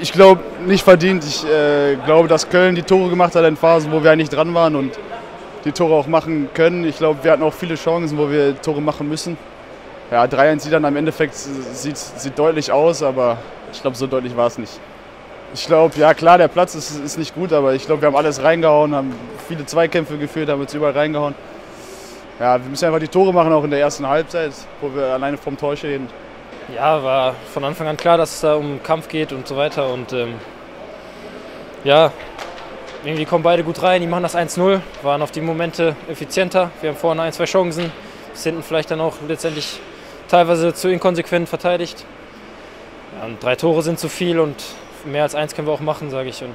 Ich glaube, nicht verdient. Ich äh, glaube, dass Köln die Tore gemacht hat in Phasen, wo wir eigentlich dran waren und die Tore auch machen können. Ich glaube, wir hatten auch viele Chancen, wo wir Tore machen müssen. Ja, 3-1 sieht dann am Endeffekt sieht, sieht deutlich aus, aber ich glaube, so deutlich war es nicht. Ich glaube, ja klar, der Platz ist, ist nicht gut, aber ich glaube, wir haben alles reingehauen, haben viele Zweikämpfe geführt, haben uns überall reingehauen. Ja, wir müssen einfach die Tore machen, auch in der ersten Halbzeit, wo wir alleine vom Tor stehen. Ja, war von Anfang an klar, dass es da um Kampf geht und so weiter. Und ähm, ja, irgendwie kommen beide gut rein, die machen das 1-0, waren auf die Momente effizienter. Wir haben vorne ein, zwei Chancen, bis hinten vielleicht dann auch letztendlich teilweise zu inkonsequent verteidigt. Ja, und drei Tore sind zu viel und mehr als eins können wir auch machen, sage ich. Und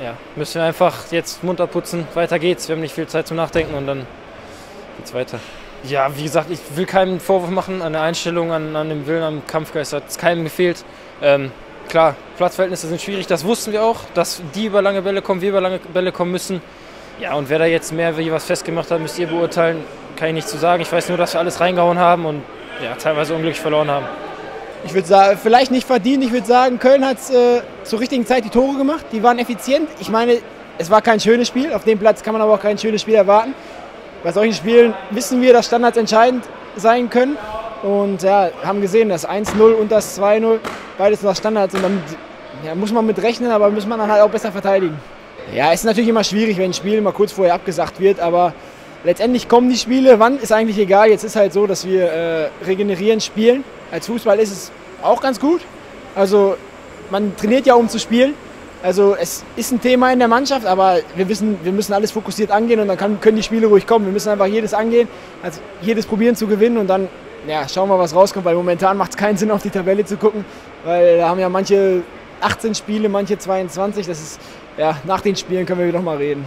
ja, müssen wir einfach jetzt munter putzen. Weiter geht's. Wir haben nicht viel Zeit zum Nachdenken und dann geht's weiter. Ja, wie gesagt, ich will keinen Vorwurf machen an der Einstellung, an, an dem Willen, am Kampfgeist. Hat es keinem gefehlt. Ähm, klar, Platzverhältnisse sind schwierig, das wussten wir auch, dass die über lange Bälle kommen, wir über lange Bälle kommen müssen. Ja, und wer da jetzt mehr wie was festgemacht hat, müsst ihr beurteilen. Kann ich nicht zu sagen. Ich weiß nur, dass wir alles reingehauen haben und ja, teilweise unglücklich verloren haben. Ich würde sagen, vielleicht nicht verdient. Ich würde sagen, Köln hat äh, zur richtigen Zeit die Tore gemacht. Die waren effizient. Ich meine, es war kein schönes Spiel. Auf dem Platz kann man aber auch kein schönes Spiel erwarten. Bei solchen Spielen wissen wir, dass Standards entscheidend sein können. Und ja, haben gesehen, das 1-0 und das 2-0, beides nach Standards. Und dann ja, muss man mit rechnen, aber muss man dann halt auch besser verteidigen. Ja, es ist natürlich immer schwierig, wenn ein Spiel mal kurz vorher abgesagt wird, aber letztendlich kommen die Spiele, wann ist eigentlich egal. Jetzt ist halt so, dass wir äh, regenerieren, spielen. Als Fußball ist es auch ganz gut. Also man trainiert ja, um zu spielen. Also es ist ein Thema in der Mannschaft, aber wir wissen, wir müssen alles fokussiert angehen und dann kann, können die Spiele ruhig kommen. Wir müssen einfach jedes angehen, also jedes probieren zu gewinnen und dann ja, schauen wir, was rauskommt, weil momentan macht es keinen Sinn, auf die Tabelle zu gucken, weil da haben ja manche 18 Spiele, manche 22. Das ist, ja, nach den Spielen können wir wieder noch mal reden.